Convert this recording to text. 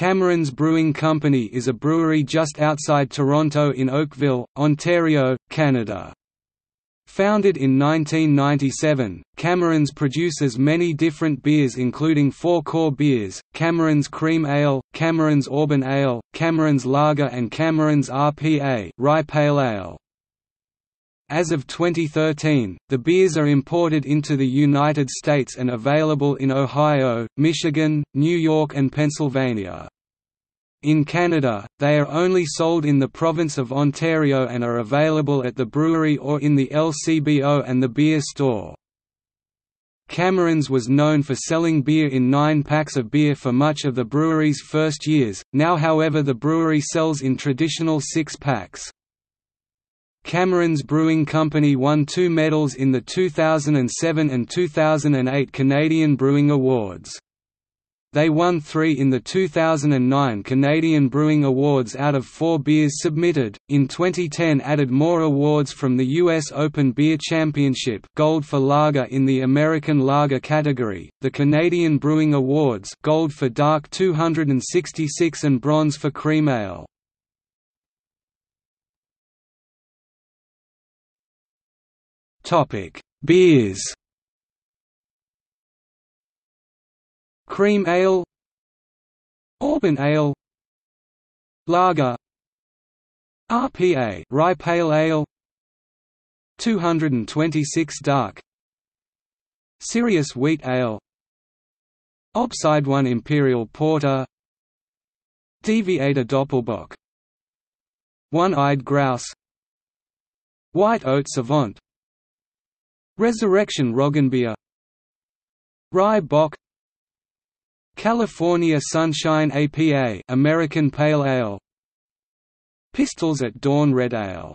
Cameron's Brewing Company is a brewery just outside Toronto in Oakville, Ontario, Canada. Founded in 1997, Cameron's produces many different beers including four core beers, Cameron's Cream Ale, Cameron's Auburn Ale, Cameron's Lager and Cameron's RPA Rye Pale Ale. As of 2013, the beers are imported into the United States and available in Ohio, Michigan, New York and Pennsylvania. In Canada, they are only sold in the province of Ontario and are available at the brewery or in the LCBO and the beer store. Cameron's was known for selling beer in nine packs of beer for much of the brewery's first years, now however the brewery sells in traditional six packs. Cameron's Brewing Company won two medals in the 2007 and 2008 Canadian Brewing Awards. They won three in the 2009 Canadian Brewing Awards out of four beers submitted. In 2010, added more awards from the U.S. Open Beer Championship, gold for lager in the American Lager category, the Canadian Brewing Awards, gold for dark 266 and bronze for cream ale. Topic: Beers. Cream ale, Auburn ale, Lager, RPA Rye Pale Ale, 226 Dark, Sirius Wheat Ale, Upside One Imperial Porter, Deviator Doppelbock, One-Eyed Grouse, White Oat Savant Resurrection Roggenbier Rye Bock. California Sunshine APA American Pale Ale. Pistols at Dawn Red Ale